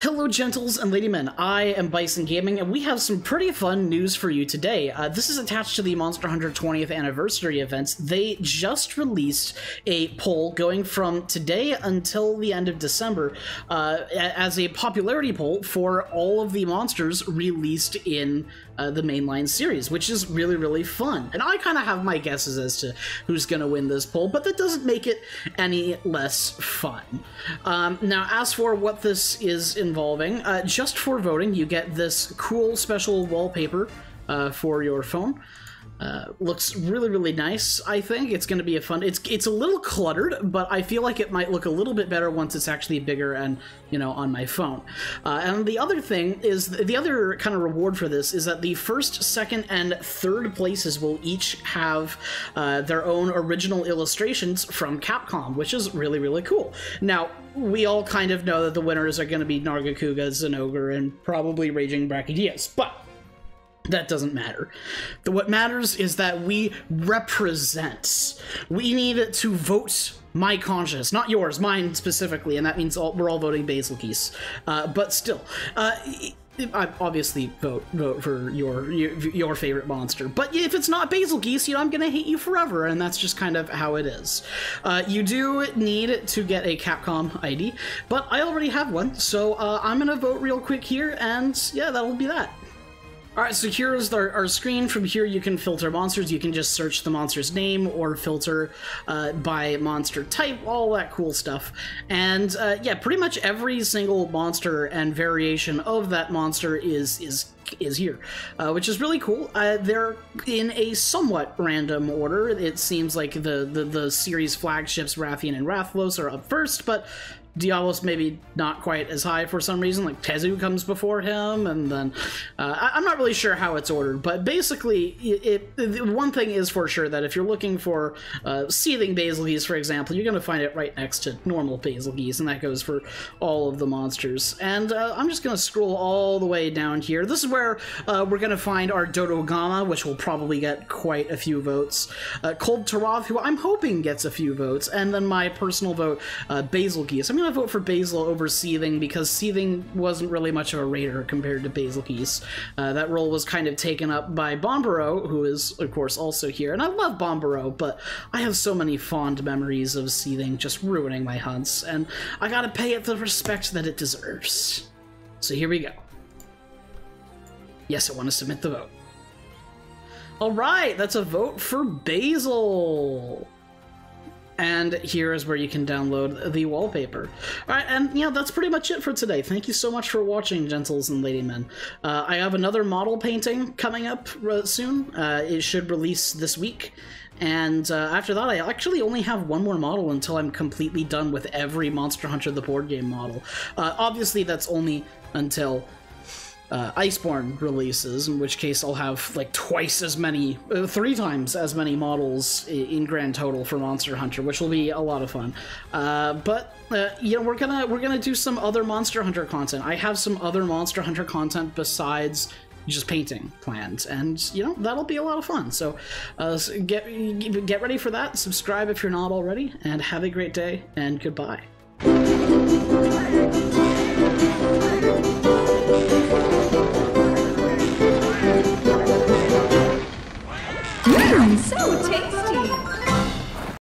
Hello, gentles and ladymen. I am Bison Gaming, and we have some pretty fun news for you today. Uh, this is attached to the Monster Hunter 20th anniversary events. They just released a poll going from today until the end of December uh, as a popularity poll for all of the monsters released in uh, the mainline series, which is really, really fun. And I kind of have my guesses as to who's going to win this poll, but that doesn't make it any less fun. Um, now, as for what this is involving, uh, just for voting, you get this cool special wallpaper uh, for your phone. Uh, looks really, really nice. I think it's going to be a fun. It's it's a little cluttered, but I feel like it might look a little bit better once it's actually bigger and you know on my phone. Uh, and the other thing is the other kind of reward for this is that the first, second, and third places will each have uh, their own original illustrations from Capcom, which is really, really cool. Now we all kind of know that the winners are going to be Nargacuga, Zinogre, and probably Raging Brachydios, but that doesn't matter. What matters is that we represent. We need to vote my conscience, not yours, mine specifically, and that means all, we're all voting Bazelgeuse. Uh, but still, uh, I obviously vote vote for your, your, your favorite monster. But if it's not Bazelgeuse, you know I'm gonna hate you forever, and that's just kind of how it is. Uh, you do need to get a Capcom ID, but I already have one, so uh, I'm gonna vote real quick here, and yeah, that'll be that. Alright, so here's our, our, screen. From here you can filter monsters. You can just search the monster's name or filter uh, by monster type, all that cool stuff. And uh, yeah, pretty much every single monster and variation of that monster is is is here, uh, which is really cool. Uh, they're in a somewhat random order. It seems like the, the, the series flagships Rathian and Rathalos are up first, but Diablos maybe not quite as high for some reason. Like Tezu comes before him, and then uh, I, am not really sure how it's ordered. But basically, it, it, one thing is for sure that if you're looking for uh, seething Bazelgeuse, for example, you're going to find it right next to normal Bazelgeuse, and that goes for all of the monsters. And uh, I'm just going to scroll all the way down here. This is where uh, we're going to find our Dodogama, which will probably get quite a few votes. Uh, Kulve Taroth, who I'm hoping gets a few votes, and then my personal vote, uh, Bazelgeuse. I'm going to vote for Bazel over Seething because Seething wasn't really much of a raider compared to Bazelgeuse. Uh, that role was kind of taken up by Banbaro, who is, of course, also here. And I love Banbaro, but I have so many fond memories of Seething just ruining my hunts, and I gotta pay it the respect that it deserves. So here we go. Yes, I want to submit the vote. All right, that's a vote for Bazel. And here is where you can download the wallpaper. All right, and yeah, that's pretty much it for today. Thank you so much for watching, gentles and ladymen. Uh, I have another model painting coming up uh, soon. Uh, it should release this week. And uh, after that, I actually only have one more model until I'm completely done with every Monster Hunter the board game model. Uh, obviously, that's only until uh, Iceborne releases, in which case I'll have like twice as many, uh, three times as many models in grand total for Monster Hunter, which will be a lot of fun. Uh, but uh, you know, we're gonna we're gonna do some other Monster Hunter content. I have some other Monster Hunter content besides just painting planned, and you know that'll be a lot of fun. So, uh, so get get ready for that. Subscribe if you're not already, and have a great day. And goodbye.